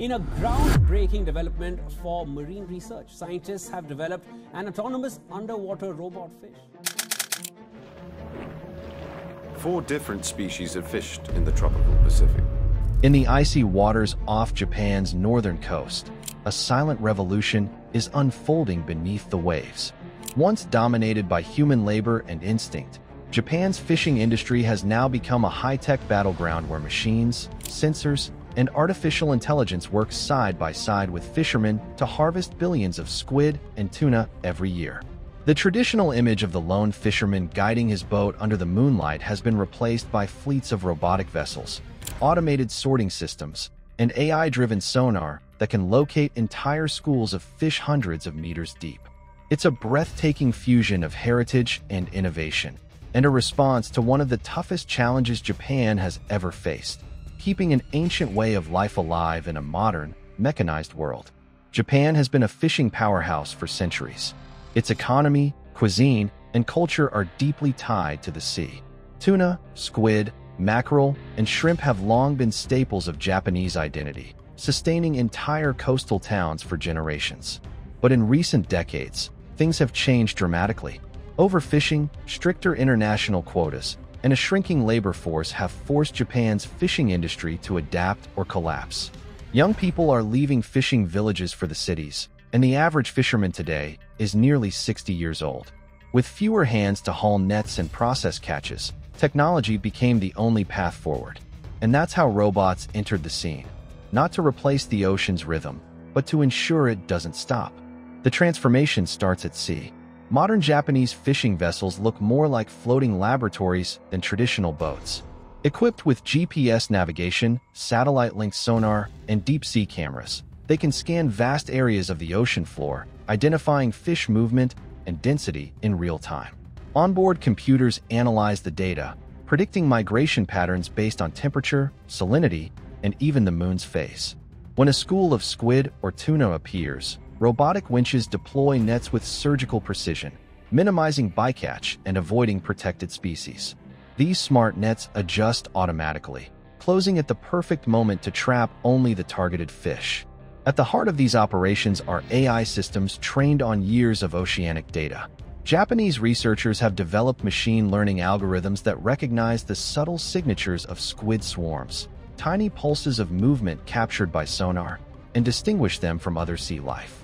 In a groundbreaking development for marine research, scientists have developed an autonomous underwater robot fish. Four different species have fished in the tropical Pacific. In the icy waters off Japan's northern coast, a silent revolution is unfolding beneath the waves. Once dominated by human labor and instinct, Japan's fishing industry has now become a high-tech battleground where machines, sensors, and artificial intelligence works side by side with fishermen to harvest billions of squid and tuna every year. The traditional image of the lone fisherman guiding his boat under the moonlight has been replaced by fleets of robotic vessels, automated sorting systems, and AI-driven sonar that can locate entire schools of fish hundreds of meters deep. It's a breathtaking fusion of heritage and innovation, and a response to one of the toughest challenges Japan has ever faced keeping an ancient way of life alive in a modern, mechanized world. Japan has been a fishing powerhouse for centuries. Its economy, cuisine, and culture are deeply tied to the sea. Tuna, squid, mackerel, and shrimp have long been staples of Japanese identity, sustaining entire coastal towns for generations. But in recent decades, things have changed dramatically. Overfishing, stricter international quotas, and a shrinking labor force have forced Japan's fishing industry to adapt or collapse. Young people are leaving fishing villages for the cities, and the average fisherman today is nearly 60 years old. With fewer hands to haul nets and process catches, technology became the only path forward. And that's how robots entered the scene. Not to replace the ocean's rhythm, but to ensure it doesn't stop. The transformation starts at sea. Modern Japanese fishing vessels look more like floating laboratories than traditional boats. Equipped with GPS navigation, satellite-linked sonar, and deep-sea cameras, they can scan vast areas of the ocean floor, identifying fish movement and density in real time. Onboard computers analyze the data, predicting migration patterns based on temperature, salinity, and even the moon's face. When a school of squid or tuna appears, robotic winches deploy nets with surgical precision, minimizing bycatch and avoiding protected species. These smart nets adjust automatically, closing at the perfect moment to trap only the targeted fish. At the heart of these operations are AI systems trained on years of oceanic data. Japanese researchers have developed machine learning algorithms that recognize the subtle signatures of squid swarms, tiny pulses of movement captured by sonar, and distinguish them from other sea life.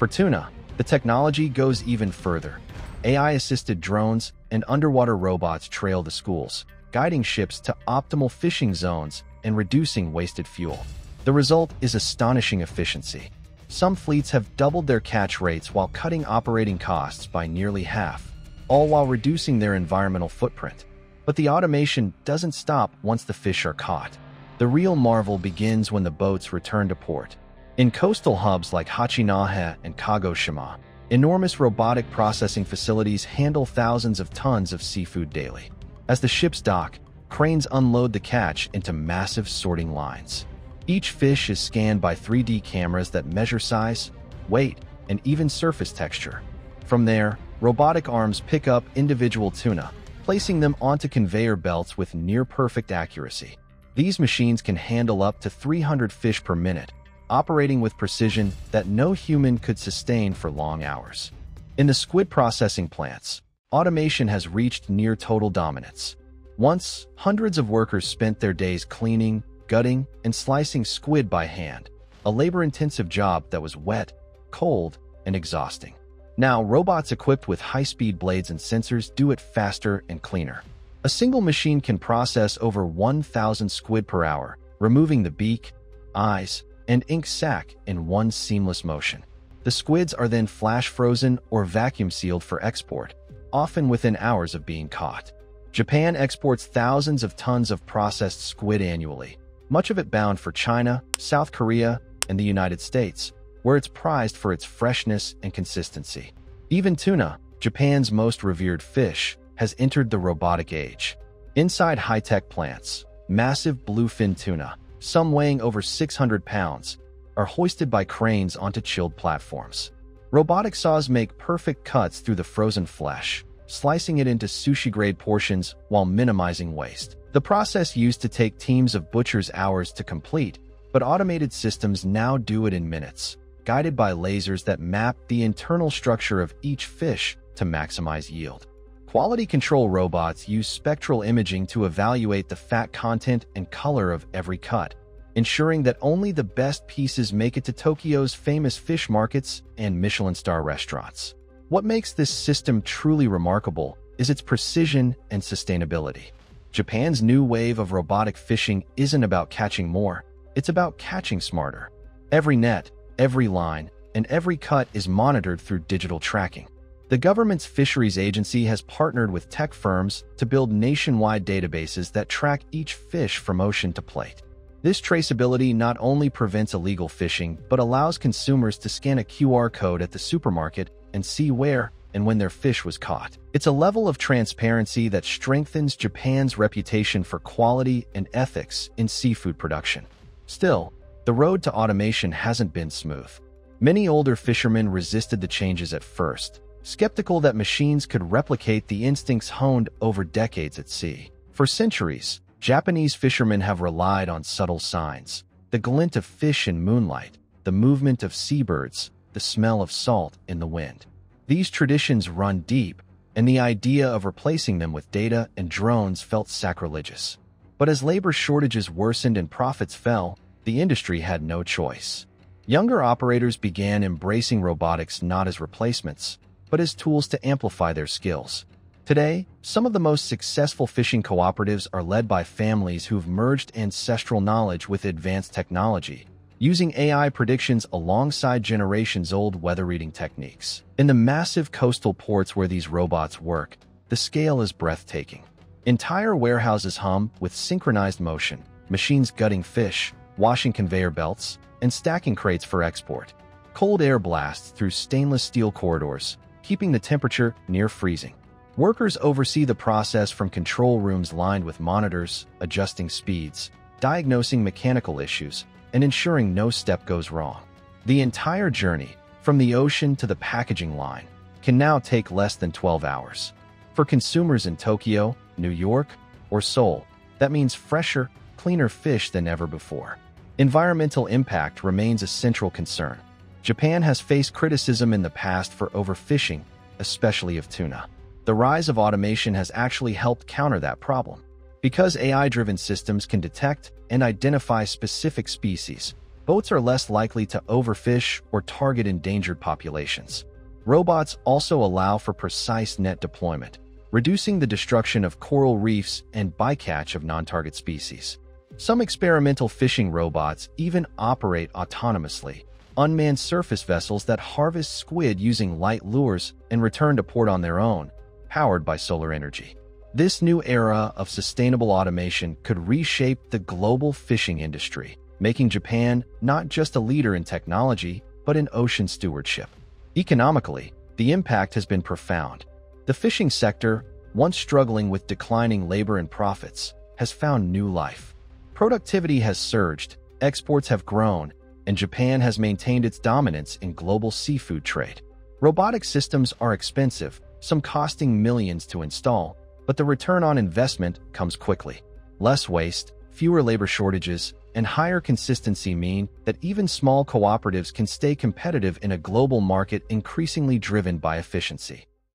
For tuna, the technology goes even further. AI-assisted drones and underwater robots trail the schools, guiding ships to optimal fishing zones and reducing wasted fuel. The result is astonishing efficiency. Some fleets have doubled their catch rates while cutting operating costs by nearly half, all while reducing their environmental footprint. But the automation doesn't stop once the fish are caught. The real marvel begins when the boats return to port. In coastal hubs like Hachinohe and Kagoshima, enormous robotic processing facilities handle thousands of tons of seafood daily. As the ships dock, cranes unload the catch into massive sorting lines. Each fish is scanned by 3D cameras that measure size, weight, and even surface texture. From there, robotic arms pick up individual tuna, placing them onto conveyor belts with near-perfect accuracy. These machines can handle up to 300 fish per minute, operating with precision that no human could sustain for long hours. In the squid processing plants, automation has reached near total dominance. Once, hundreds of workers spent their days cleaning, gutting, and slicing squid by hand, a labor-intensive job that was wet, cold, and exhausting. Now, robots equipped with high-speed blades and sensors do it faster and cleaner. A single machine can process over 1,000 squid per hour, removing the beak, eyes, and ink sac in one seamless motion. The squids are then flash frozen or vacuum sealed for export, often within hours of being caught. Japan exports thousands of tons of processed squid annually, much of it bound for China, South Korea, and the United States, where it's prized for its freshness and consistency. Even tuna, Japan's most revered fish, has entered the robotic age. Inside high-tech plants, massive bluefin tuna, some weighing over 600 pounds, are hoisted by cranes onto chilled platforms. Robotic saws make perfect cuts through the frozen flesh, slicing it into sushi-grade portions while minimizing waste. The process used to take teams of butchers hours to complete but automated systems now do it in minutes, guided by lasers that map the internal structure of each fish to maximize yield. Quality control robots use spectral imaging to evaluate the fat content and color of every cut, ensuring that only the best pieces make it to Tokyo's famous fish markets and Michelin star restaurants. What makes this system truly remarkable is its precision and sustainability. Japan's new wave of robotic fishing isn't about catching more, it's about catching smarter. Every net, every line, and every cut is monitored through digital tracking. The government's fisheries agency has partnered with tech firms to build nationwide databases that track each fish from ocean to plate. This traceability not only prevents illegal fishing, but allows consumers to scan a QR code at the supermarket and see where and when their fish was caught. It's a level of transparency that strengthens Japan's reputation for quality and ethics in seafood production. Still, the road to automation hasn't been smooth. Many older fishermen resisted the changes at first, skeptical that machines could replicate the instincts honed over decades at sea. For centuries, Japanese fishermen have relied on subtle signs the glint of fish in moonlight, the movement of seabirds, the smell of salt in the wind. These traditions run deep, and the idea of replacing them with data and drones felt sacrilegious. But as labor shortages worsened and profits fell, the industry had no choice. Younger operators began embracing robotics not as replacements, but as tools to amplify their skills. Today, some of the most successful fishing cooperatives are led by families who've merged ancestral knowledge with advanced technology, using AI predictions alongside generations-old weather reading techniques. In the massive coastal ports where these robots work, the scale is breathtaking. Entire warehouses hum with synchronized motion, machines gutting fish, washing conveyor belts, and stacking crates for export. Cold air blasts through stainless steel corridors, keeping the temperature near freezing. Workers oversee the process from control rooms lined with monitors, adjusting speeds, diagnosing mechanical issues, and ensuring no step goes wrong. The entire journey, from the ocean to the packaging line, can now take less than 12 hours. For consumers in Tokyo, New York, or Seoul, that means fresher, cleaner fish than ever before. Environmental impact remains a central concern. Japan has faced criticism in the past for overfishing, especially of tuna. The rise of automation has actually helped counter that problem. Because AI-driven systems can detect and identify specific species, boats are less likely to overfish or target endangered populations. Robots also allow for precise net deployment, reducing the destruction of coral reefs and bycatch of non-target species. Some experimental fishing robots even operate autonomously, unmanned surface vessels that harvest squid using light lures and return to port on their own, powered by solar energy. This new era of sustainable automation could reshape the global fishing industry, making Japan not just a leader in technology, but in ocean stewardship. Economically, the impact has been profound. The fishing sector, once struggling with declining labor and profits, has found new life. Productivity has surged, exports have grown, and Japan has maintained its dominance in global seafood trade. Robotic systems are expensive, some costing millions to install, but the return on investment comes quickly. Less waste, fewer labor shortages, and higher consistency mean that even small cooperatives can stay competitive in a global market increasingly driven by efficiency.